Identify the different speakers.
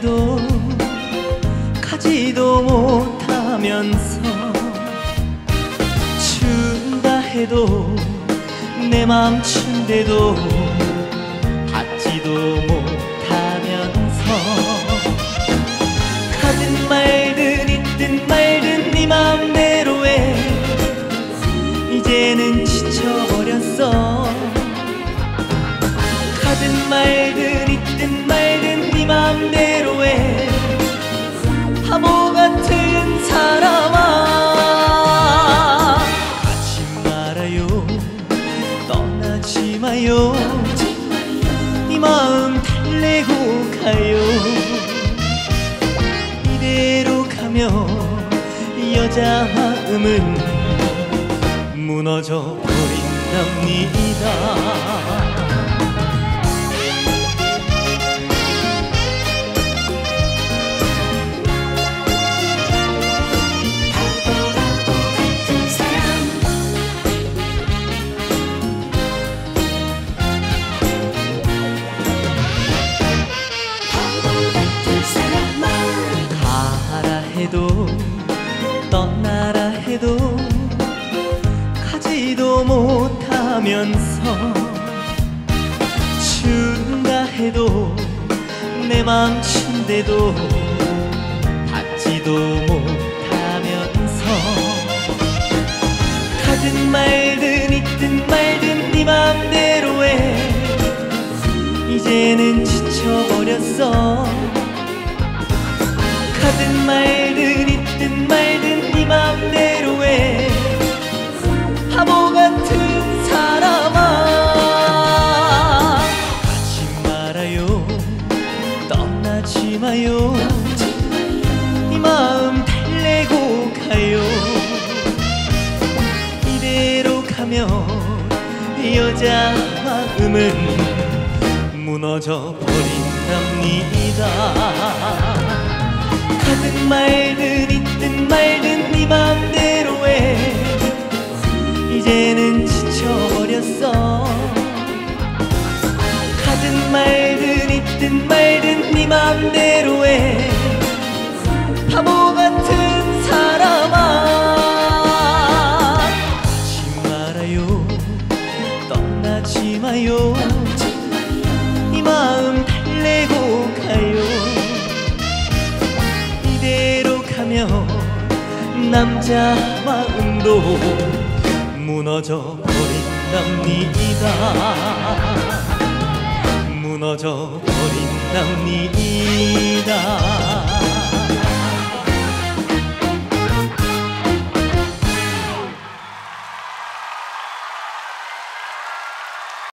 Speaker 1: 해도 가지도 못하면서 준다 해도 내맘 춘대도 받지도 못하면서 가든 말든 있든 말든 네 맘대로 해. 이제는 지쳐버렸어. 가든 말든 있든 말든 네 맘대로 마요. 네 마음 달래고 가요. 이대로 가면 여자 마음은 무너져 버린답니다 해도 떠나라 해도 가지도 못하면서 준다 해도 내 맘친대도 받지도 못하면서 가든 말든 있든 말든 네 맘대로 해 이제는 지쳐버렸어 가든 말든 있든 말든 네 맘대로 해. 바보 같은 사람아. 가지 말아요. 떠나지 마요. 네 마음 달래고 가요. 이대로 가면 여자 마음은 무너져 버린답니다 말든 있든 말든 네 맘대로 해. 이제는 지쳐버렸어. 가든 말든 있든 말든 네 맘대로 해. 바보 남자 마음도 무너져 버린답니다. 무너져 버린답니다